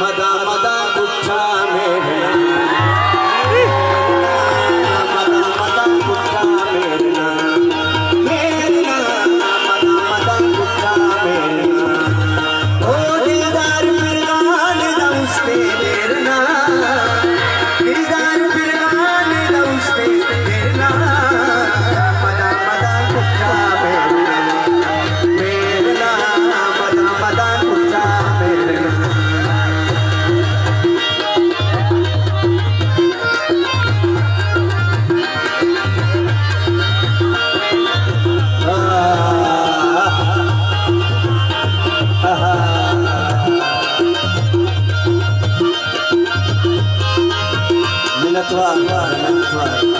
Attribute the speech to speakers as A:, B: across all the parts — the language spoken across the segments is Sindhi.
A: मदा मदा गुच्छा में Anatwa, Anatwa.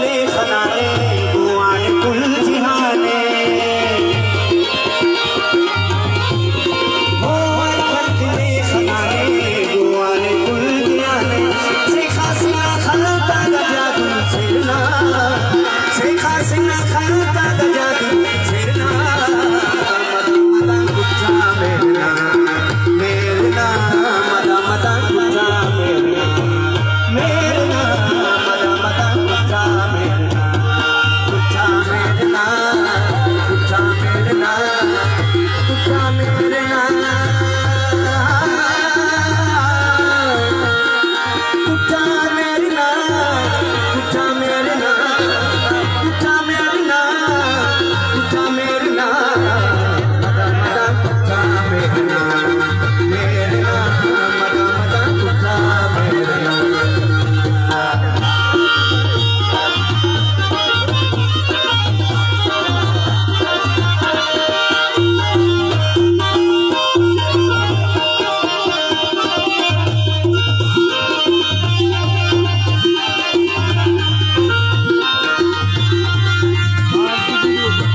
A: في پل جي هاڻي فلي فلاڻي